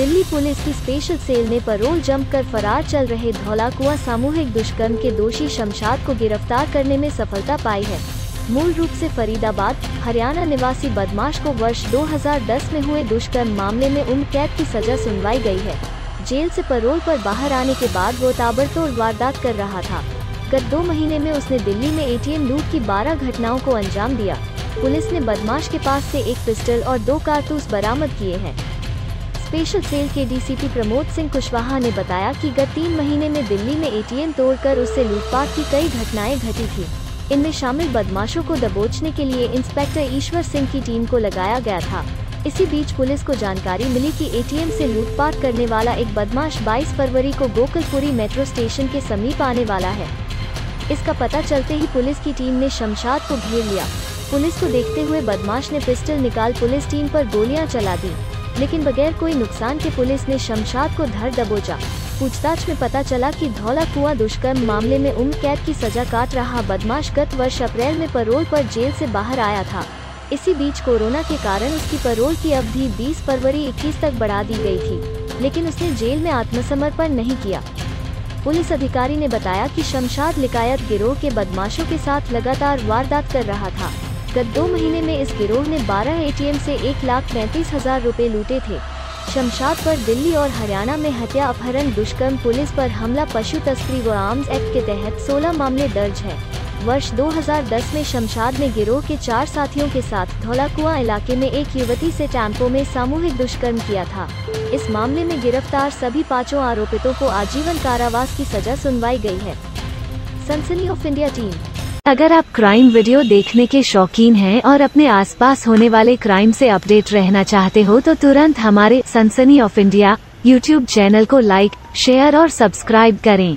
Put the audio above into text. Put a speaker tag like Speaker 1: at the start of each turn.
Speaker 1: Police की special cell ने parole jump कर फरार चल रहे धौलाकुआ सामूहिक दुष्कर्म के दोषी शमशाद को गिरफ़्तार करने में सफलता पाई है। मूल रूप से फरीदाबाद, हरियाणा निवासी बदमाश को वर्ष 2010 में हुए दुष्कर्म मामले में उम्र कैद की सजा सुनवाई गई है। जेल से परोल पर बाहर आने के बाद वो ताबड़तोड़ वारदात कर रहा था। गत दो महीने में उसने दिल्ली में एटीएम लूट की 12 घटनाओं को अंजाम दिया। पुलिस ने बदमाश के पास से एक पिस्टल और दो कारतूस बरामद किए हैं। स्पेशल सेल के डीसीपी प्रमोद सिंह कुशवाहा ने बताया कि गत तीन महीने में दिल्ली में एटीएम तोड़कर उससे लूटपाट की कई घटनाएँ घटी थी। इनमें शामिल बदमाशों को दबोचने के लिए इंस्पेक्टर ईश्वर सिंह की टीम को लगाया गया था। इसी बीच पुलिस को जानकारी मिली कि एटीएम से लूटपाट करने वाला एक बदमाश 22 फरवरी को गोकुलपुरी मेट्रो स्टेशन के समीप आने वाला है। इसका पता चलते ही पुलिस की टीम ने शमशाद को घेर लिया। पुलिस को देखते हुए बदमाश ने पिस्टल निकाल पुलिस टीम पर गोलियाँ चला दी। लेकिन बगैर कोई नुकसान के पुलिस ने शमशाद को धर दबोचा। पूछताछ में पता चला कि धौला कुआ दुष्कर्म मामले में उम्र कैद की सजा काट रहा बदमाश गत वर्ष अप्रैल में परोल पर जेल से बाहर आया था। इसी बीच कोरोना के कारण उसकी परोल की अवधि 20 फरवरी 21 तक बढ़ा दी गई थी, लेकिन उसने जेल में आत्मसमर्पण नहीं किया। पुलिस अधिकारी ने बताया कि शमशाद लिकायत गिरोह के बदमाशों के साथ लगातार वारदात कर रहा था। गत दो महीने में इस गिरोह ने 12 एटीएम से एक लाख पैंतीस हज़ार रूपए लूटे थे। शमशाद पर दिल्ली और हरियाणा में हत्या अपहरण, दुष्कर्म, पुलिस पर हमला, पशु तस्करी व आर्म्स एक्ट के तहत 16 मामले दर्ज हैं। वर्ष 2010 में शमशाद ने गिरोह के चार साथियों के साथ धौलाकुआ इलाके में एक युवती से टैंपो में सामूहिक दुष्कर्म किया था। इस मामले में गिरफ़्तार सभी पाँचों आरोपितों को आजीवन कारावास की सजा सुनवाई गई है। सनसनी ऑफ़ इंडिया टीम
Speaker 2: अगर आप क्राइम वीडियो देखने के शौकीन हैं और अपने आसपास होने वाले क्राइम से अपडेट रहना चाहते हो तो तुरंत हमारे Sansani of India YouTube channel को लाइक शेयर और सब्सक्राइब करें।